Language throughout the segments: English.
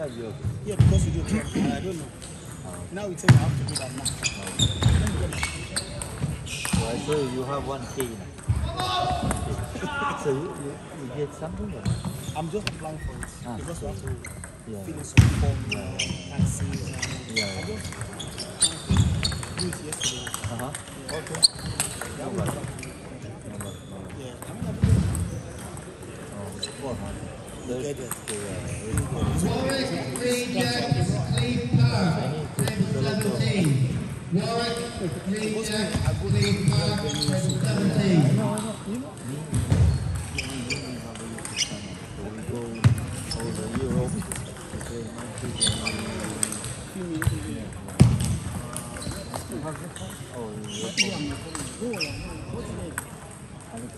I subscribe Yeah, because you do it. I don't know. Now we tell you I have to do that now. So I show you, you have one K now. Okay. so you, you, you get something or? I'm just applying for it Ah, because we have to Yeah. fill in some form, Yeah. Yeah. and Yeah, I yeah. just do it yesterday. Uh-huh. Okay. Yeah, No. No no yeah. I mean, I think Oh, 400. it. yeah, it's good. Warwick Rangers Cleaver represents 17. Warwick Rangers Cleaver represents 17. Oh,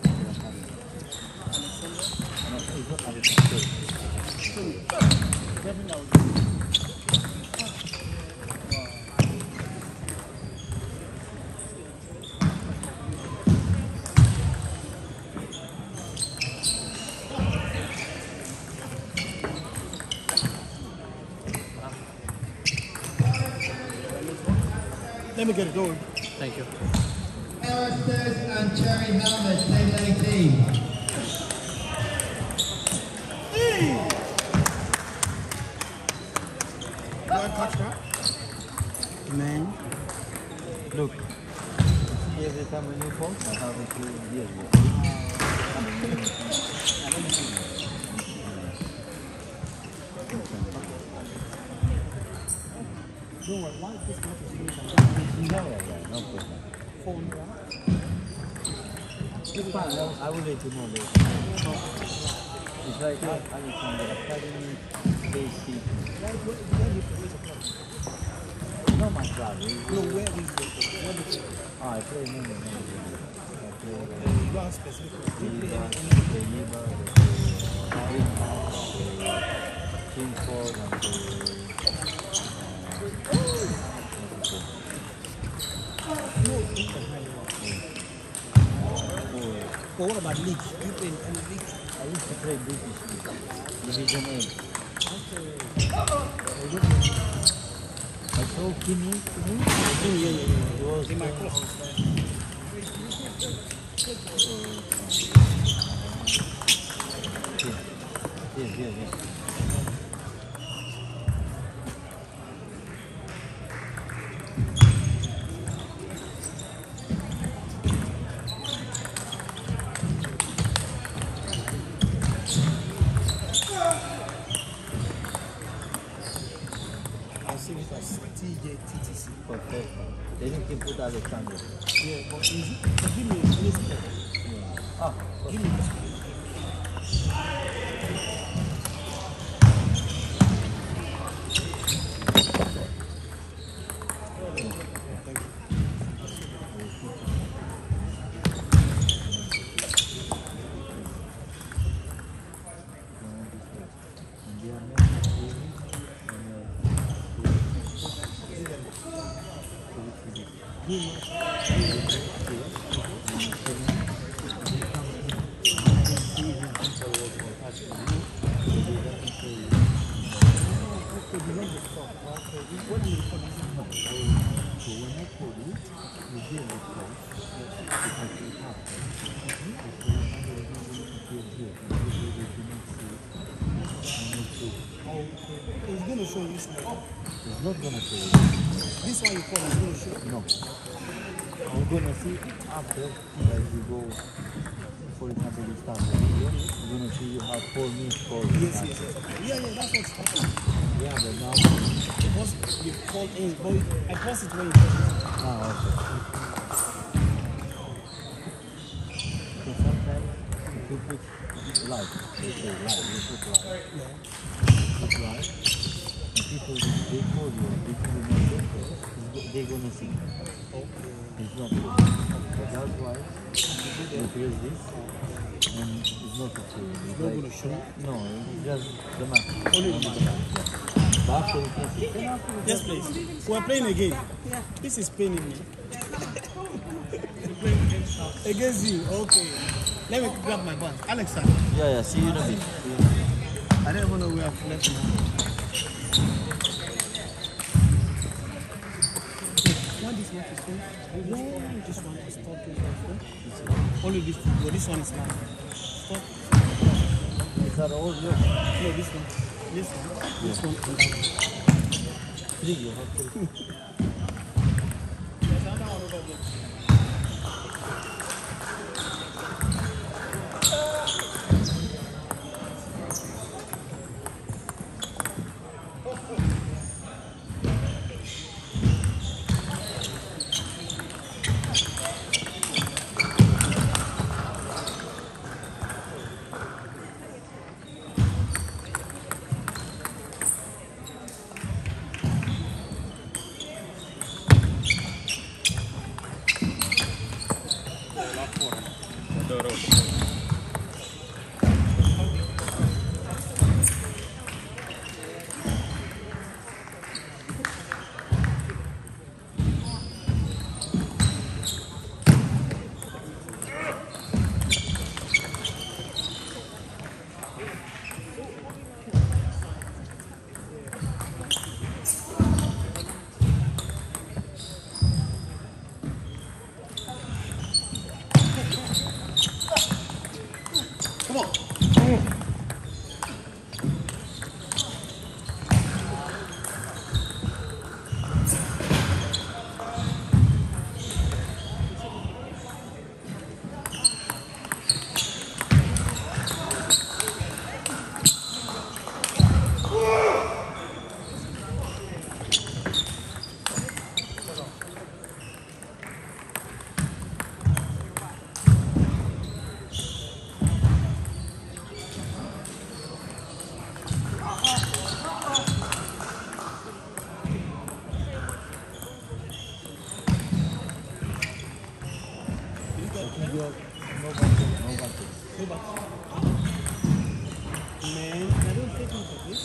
yeah. Let me get it going. Thank you. Aristos and Cherry Helmet, table 18. Do I catch that? Man. Look, see every time when you phone, I have it here. here. Don't worry, no problem. Phone, I I you where you play the club? No, my club. No, where is the? Ah, I play many games. I play uh, You have specific club. Play Liga, any, I play Liga, I play Greenhouse, I play Kingford, I But what about leaks? You've been in leaks. I used to play business. This is your name. I told Kimmy. Kimmy, yeah, yeah, yeah. It was in my class. Yes, yes, yes. It's not gonna show you. This one you call is to show. No. I'm gonna see after, like you go, for example, you start the video, I'm gonna see you have four missed calls. Yes, yes, yes. Yeah, yeah, that's what's happening. Yeah, but now, Because you call in, but I pause it when you ah, okay. So sometimes, you put live, let's live, you put live, Yeah. put live, and people, they call you, they call you not there, they're gonna see. Okay. It's not good. So that's why you press this and it's not okay. It's not gonna show? No, it's just the map. Only the. Yeah. But after you can see. Yes, please. We're playing again. This is paining me. Against you, okay. Let me grab my band. Alex, sir. Yeah, yeah. See you in a bit. See you in a bit. I don't even know where I've left now. Only this one. This one is mine. Stop. These are all yours. No, this one. This one. This one. Three. You have three. Man, I don't take him for this.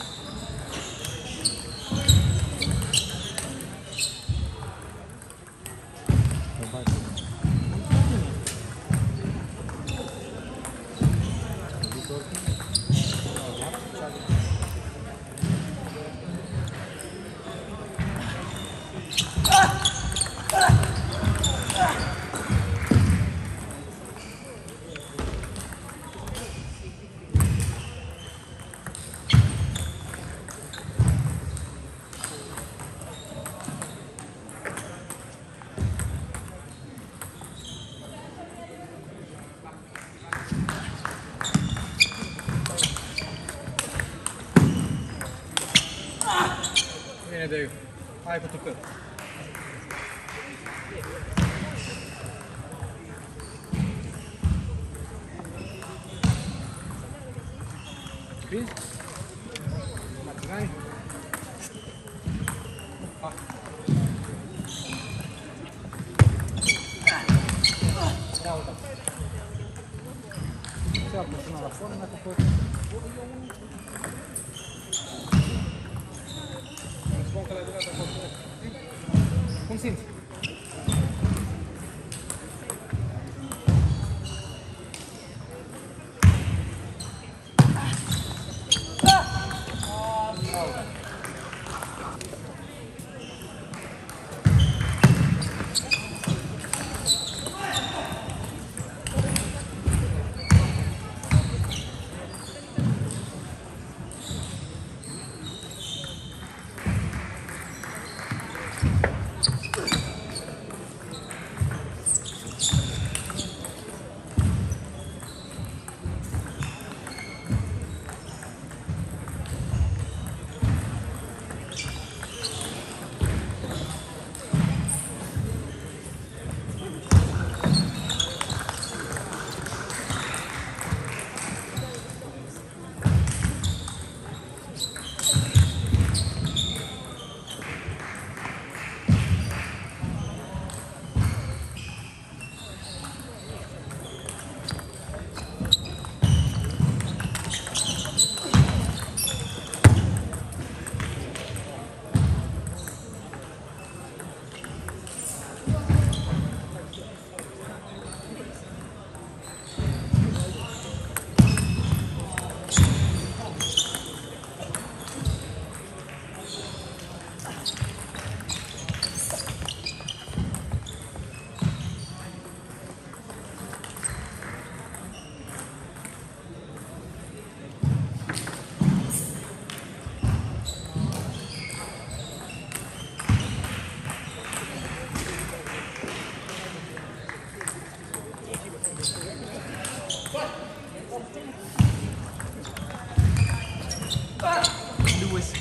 早く解く。Please. Right. Ah. все, обычно на фоне на какой-то.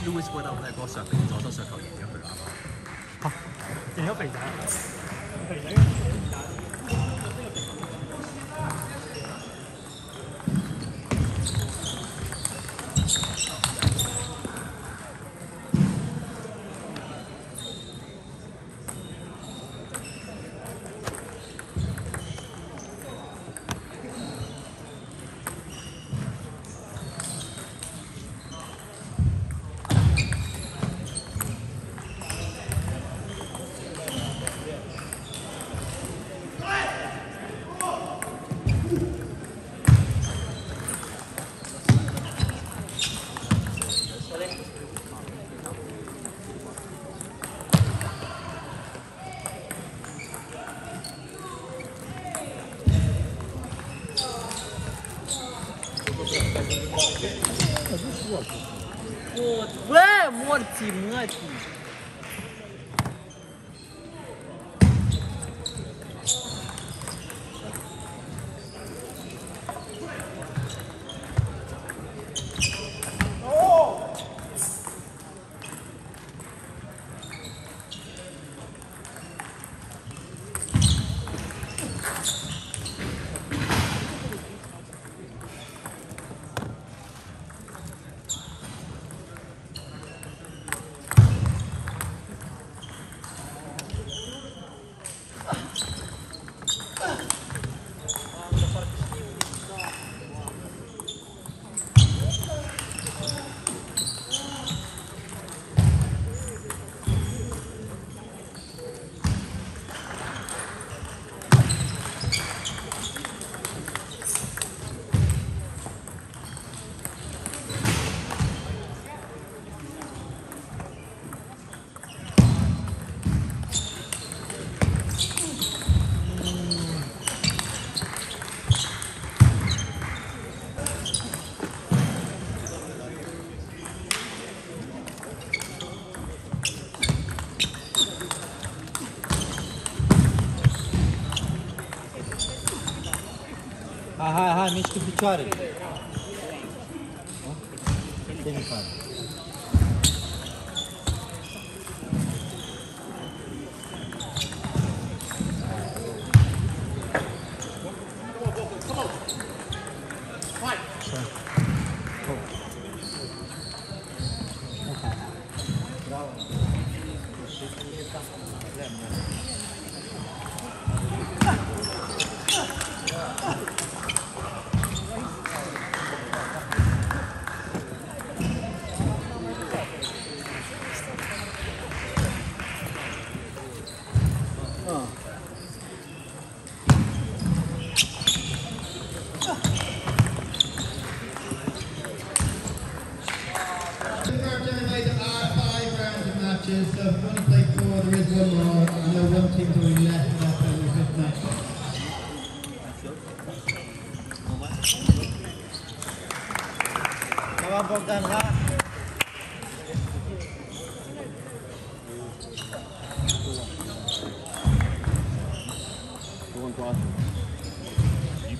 Louis 波德喺嗰上邊左手上球贏咗佢啦。贏咗肥仔，肥仔。 Bă, morții, mătii! niște picioare. 어. quatro. E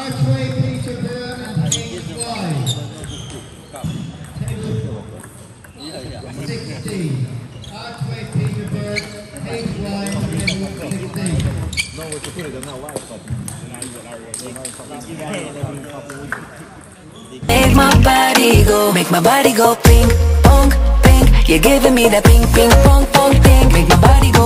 Archway Peterborough and Kings Wide. Table 16. Archway Peterborough, Kings Wide, table 16. No, it's put it on that white Make my body go, make my body go ping, pong, ping. You're giving me that ping, ping, pong, pong, ping. Make my body go